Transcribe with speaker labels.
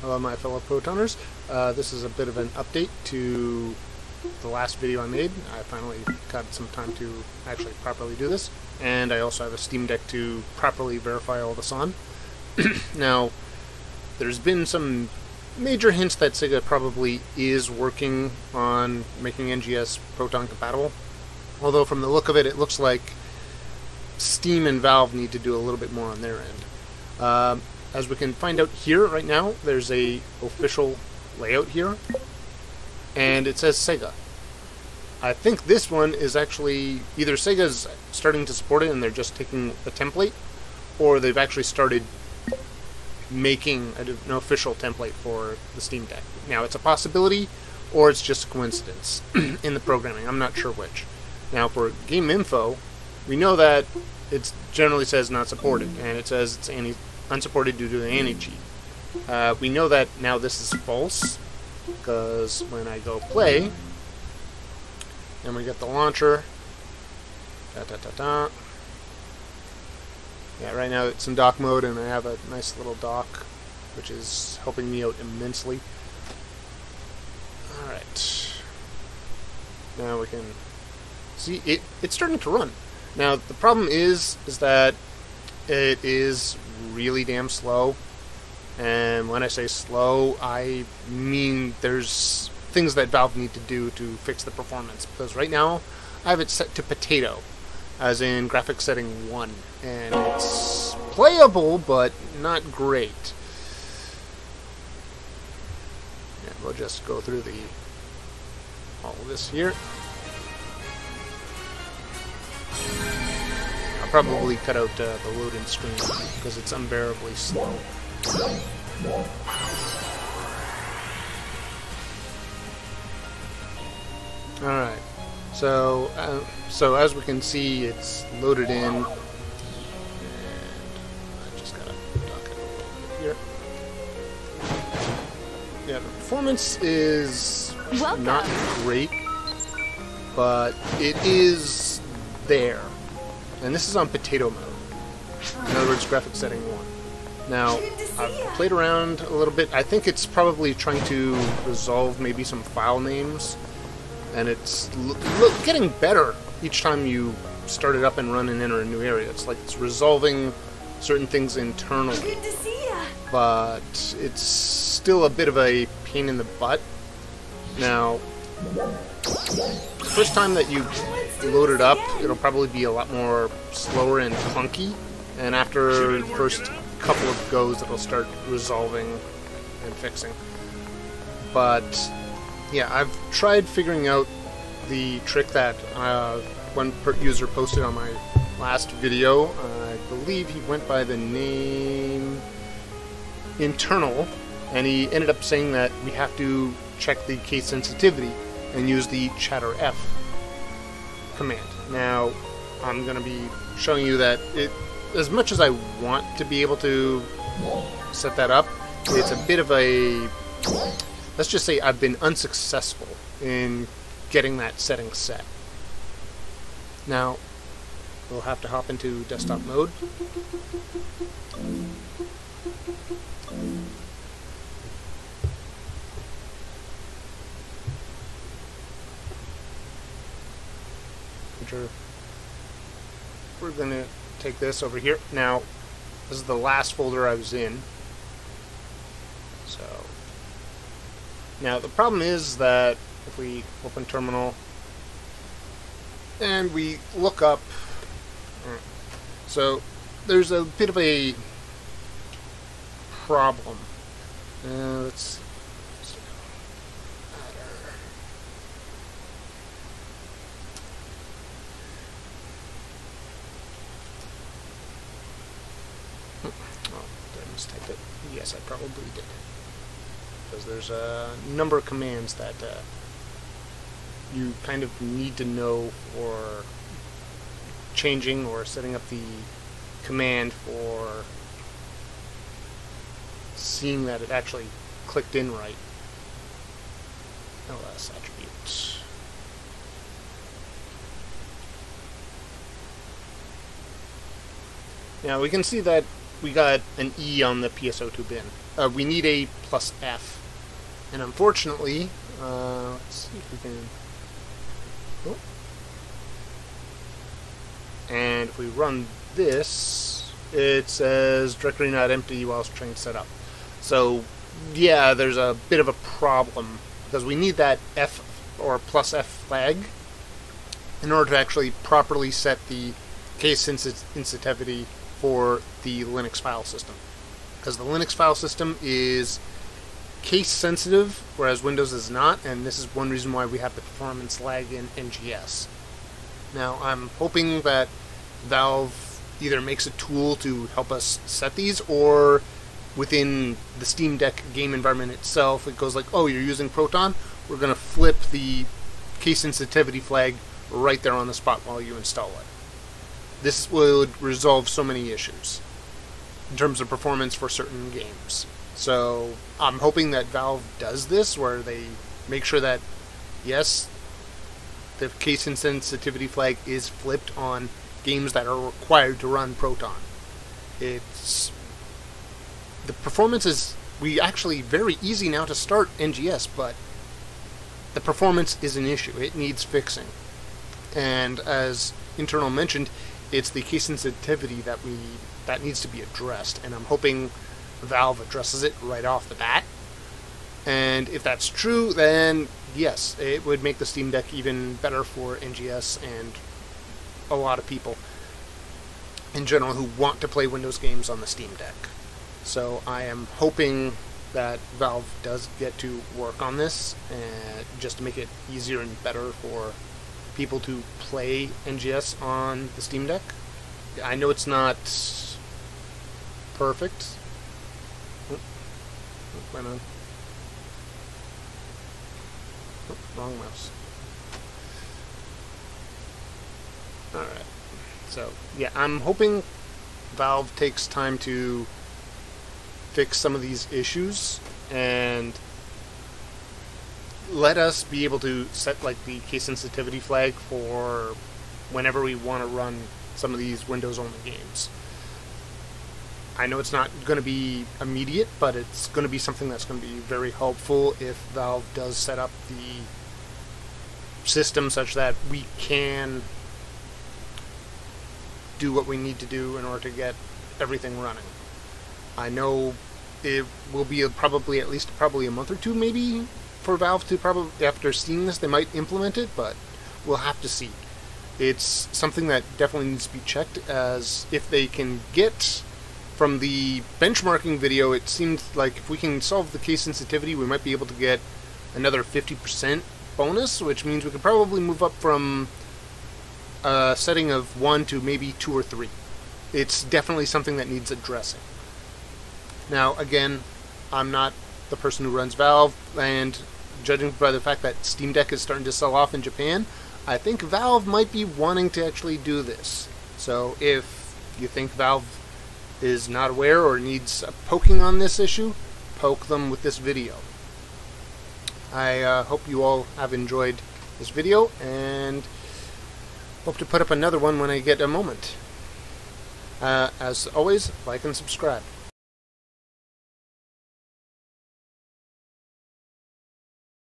Speaker 1: Hello, my fellow Protoners. Uh, this is a bit of an update to the last video I made. I finally got some time to actually properly do this, and I also have a Steam Deck to properly verify all this on. now, there's been some major hints that Sega probably is working on making NGS Proton compatible, although from the look of it, it looks like Steam and Valve need to do a little bit more on their end. Um, as we can find out here right now, there's a official layout here, and it says Sega. I think this one is actually either Sega's starting to support it and they're just taking a template, or they've actually started making an official template for the Steam Deck. Now, it's a possibility, or it's just a coincidence in the programming. I'm not sure which. Now, for game info, we know that it generally says not supported, and it says it's any unsupported due to the anti-cheat. Uh, we know that now this is false, because when I go play, and we get the launcher, da da da da. Yeah, right now it's in dock mode, and I have a nice little dock, which is helping me out immensely. Alright. Now we can see it, it's starting to run. Now, the problem is, is that it is really damn slow. And when I say slow, I mean there's things that Valve need to do to fix the performance. Because right now, I have it set to potato, as in graphics setting 1. And it's playable, but not great. And we'll just go through the all of this here. Probably cut out uh, the loading screen because it's unbearably slow. Alright, so uh, so as we can see, it's loaded in, and I just gotta dock it a little bit here. Yeah, the performance is Welcome. not great, but it is there. And this is on potato mode. In other words, graphics setting 1. Now, I've played around a little bit. I think it's probably trying to resolve maybe some file names. And it's getting better each time you start it up and run and enter a new area. It's like it's resolving certain things internally. But it's still a bit of a pain in the butt. Now, first time that you load it up, it'll probably be a lot more slower and clunky. And after the first couple of goes, it'll start resolving and fixing. But yeah, I've tried figuring out the trick that uh, one user posted on my last video. I believe he went by the name Internal, and he ended up saying that we have to check the case sensitivity and use the chattr F command. Now, I'm going to be showing you that it, as much as I want to be able to set that up, it's a bit of a, let's just say I've been unsuccessful in getting that setting set. Now, we'll have to hop into desktop mode. We're going to take this over here. Now, this is the last folder I was in. So, now the problem is that if we open terminal and we look up, so there's a bit of a problem. Uh, let's Yes, I probably did. Because there's a number of commands that uh, you kind of need to know for changing or setting up the command for seeing that it actually clicked in right. LS attributes. Now we can see that we got an E on the PSO2 bin. Uh, we need a plus F. And unfortunately, uh, let's see if we can... Oh. And if we run this, it says directory not empty while train set up. So, yeah, there's a bit of a problem because we need that F or plus F flag in order to actually properly set the case sensitivity for the Linux file system. Because the Linux file system is case sensitive, whereas Windows is not, and this is one reason why we have the performance lag in NGS. Now, I'm hoping that Valve either makes a tool to help us set these, or within the Steam Deck game environment itself, it goes like, oh, you're using Proton? We're going to flip the case sensitivity flag right there on the spot while you install it. This would resolve so many issues in terms of performance for certain games. So I'm hoping that Valve does this, where they make sure that yes, the case insensitivity flag is flipped on games that are required to run Proton. It's the performance is we actually very easy now to start NGS, but the performance is an issue. It needs fixing. And as internal mentioned, it's the case sensitivity that we that needs to be addressed, and I'm hoping Valve addresses it right off the bat. And if that's true, then yes, it would make the Steam Deck even better for NGS and a lot of people in general who want to play Windows games on the Steam Deck. So I am hoping that Valve does get to work on this and just to make it easier and better for people to play NGS on the Steam Deck. I know it's not perfect. Oh, oh, on. Oh, wrong mouse. Alright. So, yeah, I'm hoping Valve takes time to fix some of these issues and let us be able to set like the case sensitivity flag for whenever we want to run some of these Windows only games. I know it's not going to be immediate, but it's going to be something that's going to be very helpful if Valve does set up the system such that we can do what we need to do in order to get everything running. I know it will be a, probably at least probably a month or two maybe for Valve to probably after seeing this they might implement it, but we'll have to see. It's something that definitely needs to be checked as if they can get from the benchmarking video, it seemed like if we can solve the case sensitivity, we might be able to get another 50% bonus, which means we could probably move up from a setting of 1 to maybe 2 or 3. It's definitely something that needs addressing. Now, again, I'm not the person who runs Valve, and judging by the fact that Steam Deck is starting to sell off in Japan, I think Valve might be wanting to actually do this. So if you think Valve is not aware or needs poking on this issue, poke them with this video. I uh, hope you all have enjoyed this video and hope to put up another one when I get a moment. Uh, as always, like and subscribe.